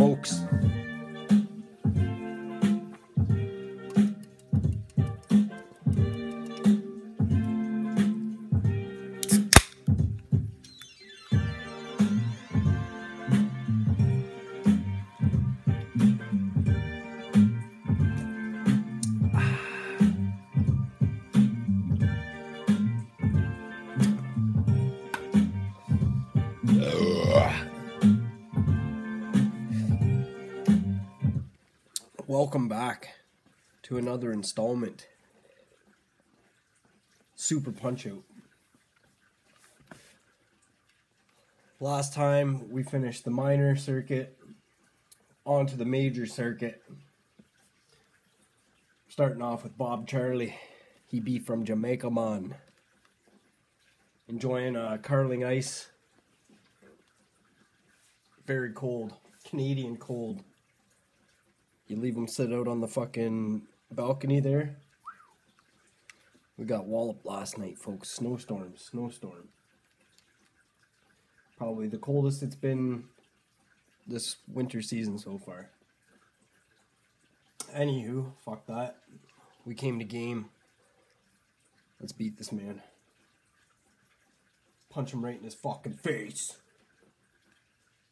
folks. Welcome back to another installment. Super Punch Out. Last time we finished the minor circuit, onto the major circuit. Starting off with Bob Charlie. He be from Jamaica, man. Enjoying uh, Carling ice. Very cold. Canadian cold. You leave them sit out on the fucking balcony there. We got wallop last night, folks. Snowstorm, snowstorm. Probably the coldest it's been this winter season so far. Anywho, fuck that. We came to game. Let's beat this man. Punch him right in his fucking face.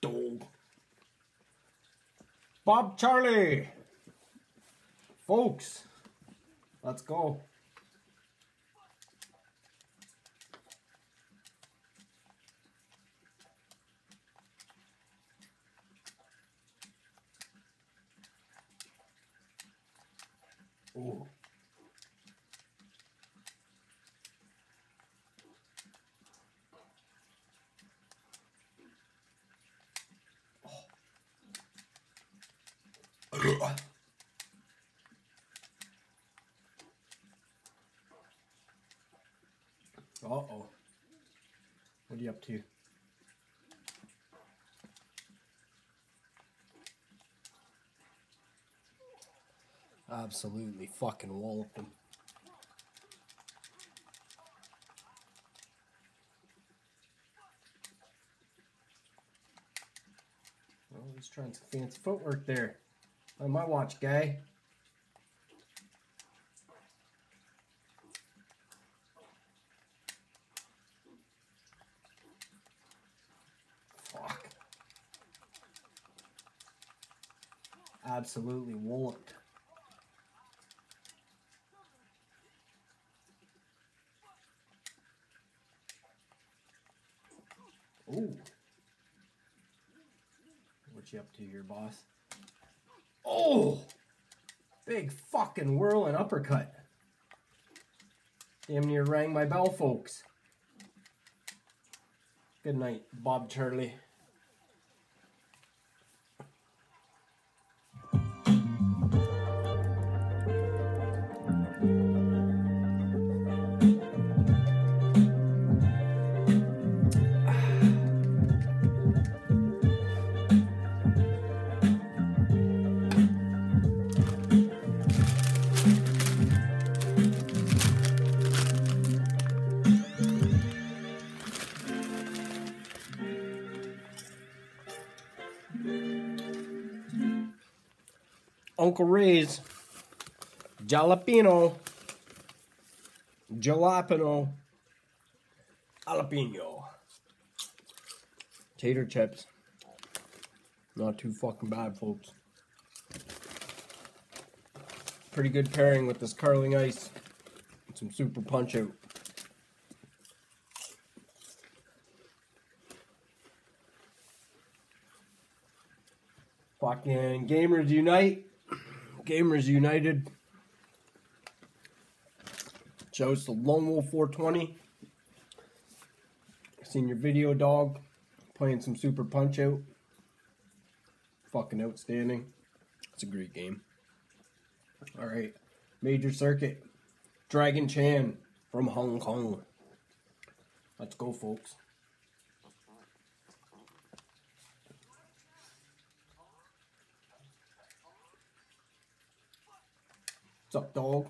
Dog. Bob Charlie. Folks, let's go. Ooh. Uh oh. What are you up to? Absolutely fucking wallop him. Oh, he's trying some fancy footwork there. On my watch, guy. Fuck. Absolutely walloped. Ooh. What you up to here, boss? Oh! Big fucking whirling uppercut. Damn near rang my bell, folks. Good night, Bob Charlie. Uncle Ray's jalapeno, jalapeno, jalapeno, tater chips. Not too fucking bad, folks. Pretty good pairing with this curling ice and some super punch out. Fucking gamers unite. Gamers United. Shows the Lone Wolf 420. Seen your video, dog. Playing some Super Punch Out. Fucking outstanding. It's a great game. Alright. Major Circuit. Dragon Chan from Hong Kong. Let's go, folks. What's up, dog?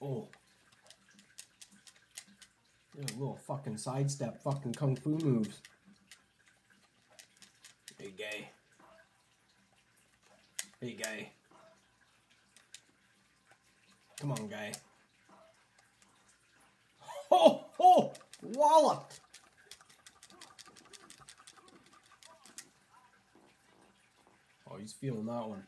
Oh. Yeah, little fucking sidestep, fucking kung fu moves. Hey, guy. Hey, guy. Come on, guy. Oh, oh, walloped. He's feeling that one.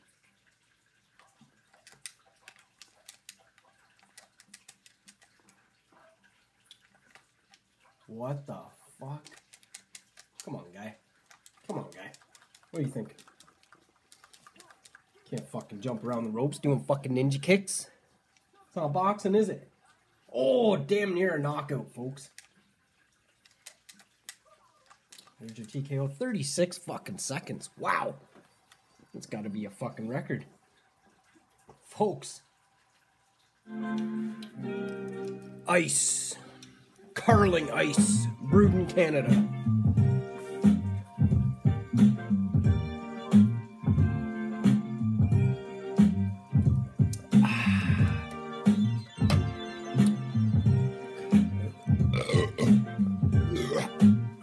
What the fuck? Come on, guy. Come on, guy. What do you think? Can't fucking jump around the ropes doing fucking ninja kicks. It's not boxing, is it? Oh, damn near a knockout, folks. There's your TKO. 36 fucking seconds. Wow. It's got to be a fucking record. Folks. Ice. Carling ice. Brewed in Canada. Ah.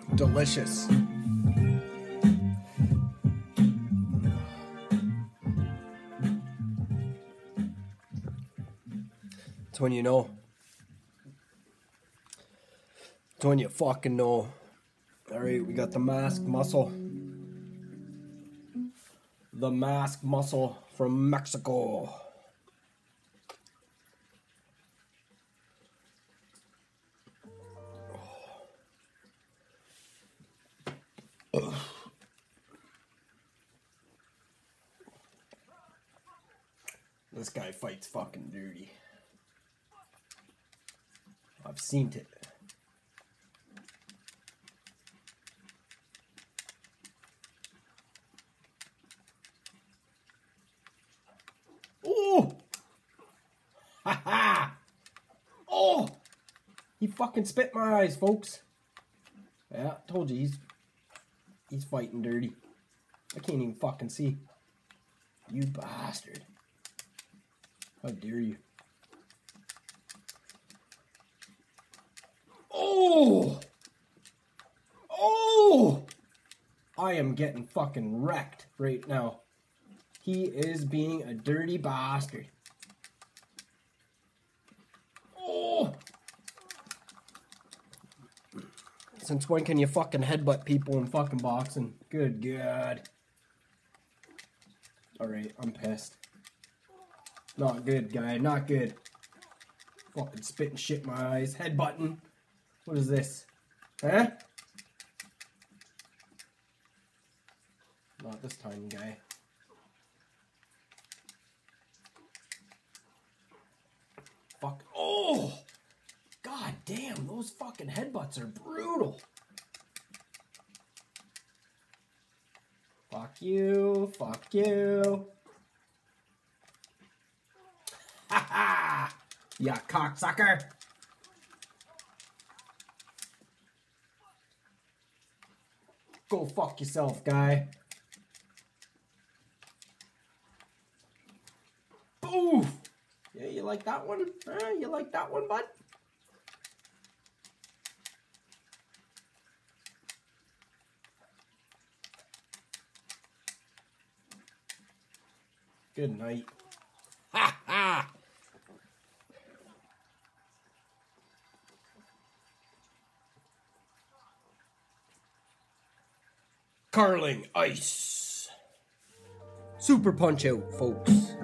Delicious. It's when you know. It's when you fucking know. Alright, we got the Masked Muscle. The Masked Muscle from Mexico. This guy fights fucking dirty. I've seen it. Oh! Ha ha! Oh! He fucking spit my eyes, folks. Yeah, told you he's he's fighting dirty. I can't even fucking see. You bastard. How dare you? Oh! Oh! I am getting fucking wrecked right now. He is being a dirty bastard. Oh! Since when can you fucking headbutt people in fucking boxing? Good God. Alright, I'm pissed. Not good, guy. Not good. Fucking spitting shit in my eyes. Head button. What is this? Huh? Not this time, guy. Fuck. Oh! God damn, those fucking headbutts are brutal. Fuck you. Fuck you. Ha ha! Ya cocksucker! Go fuck yourself, guy. Boof! Yeah, you like that one? Huh? You like that one, bud? Good night. Ha ha! Carling Ice. Super Punch Out, folks.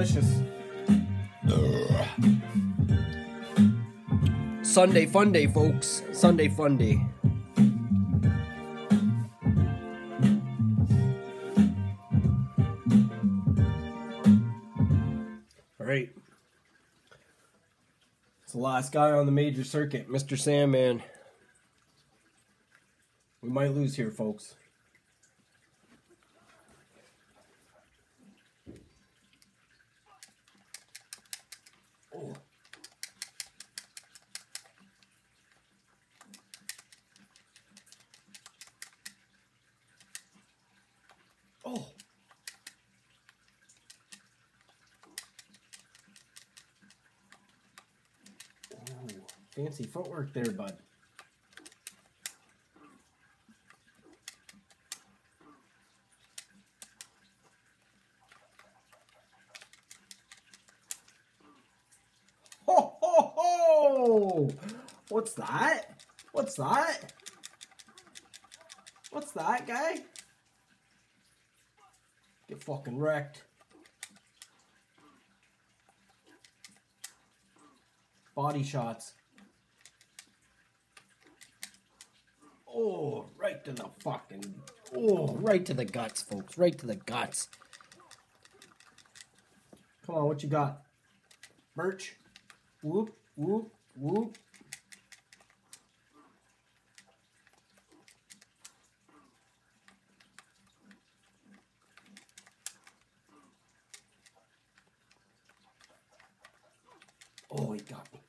Delicious. Sunday fun day, folks. Sunday fun day. All right. It's the last guy on the major circuit, Mr. Sandman. We might lose here, folks. Oh. Oh. Fancy footwork there, bud. What's that? What's that? What's that, guy? Get fucking wrecked. Body shots. Oh, right to the fucking. Oh, right to the guts, folks. Right to the guts. Come on, what you got? Birch? Whoop, whoop, whoop. Oh, he got me.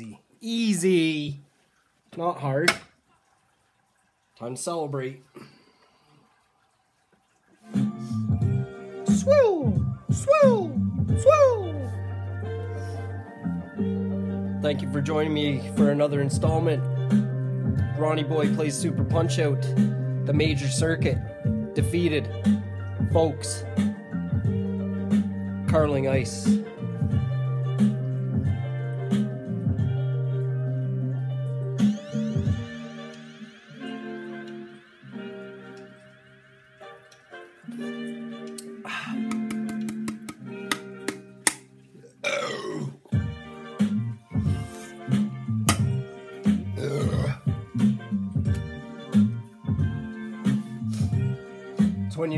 Easy. Easy. Not hard. Time to celebrate. Swoo! Swoo! Swoo! Thank you for joining me for another installment. Ronnie Boy plays Super Punch Out. The major circuit. Defeated. Folks. Carling Ice.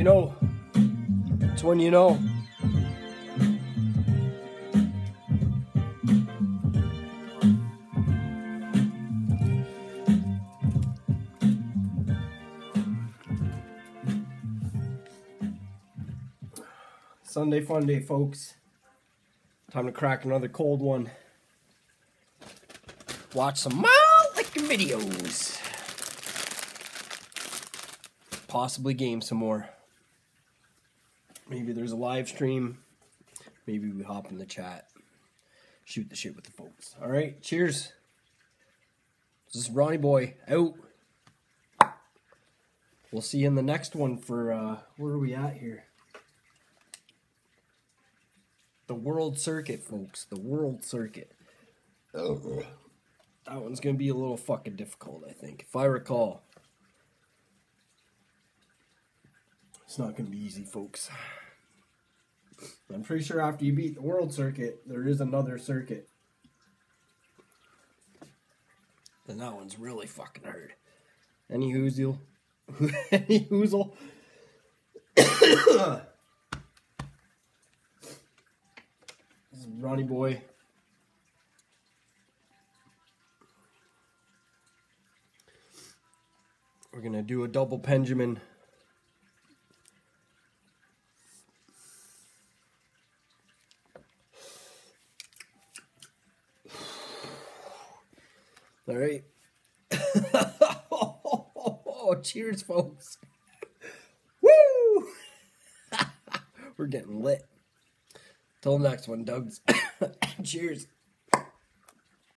You know. It's when you know. Sunday fun day, folks. Time to crack another cold one. Watch some mild liquor videos. Possibly game some more. Maybe there's a live stream. Maybe we hop in the chat. Shoot the shit with the folks. All right, cheers. This is Ronnie Boy out. We'll see you in the next one for uh where are we at here? The World Circuit, folks. The World Circuit. Ugh. That one's gonna be a little fucking difficult, I think. If I recall. It's not gonna be easy, folks. I'm pretty sure after you beat the World Circuit, there is another circuit. And that one's really fucking hard. Any hoozle. Any hoozle. This is Ronnie Boy. We're gonna do a double Benjamin. All right. oh, cheers, folks. Woo! We're getting lit. Till next one, Doug's. cheers.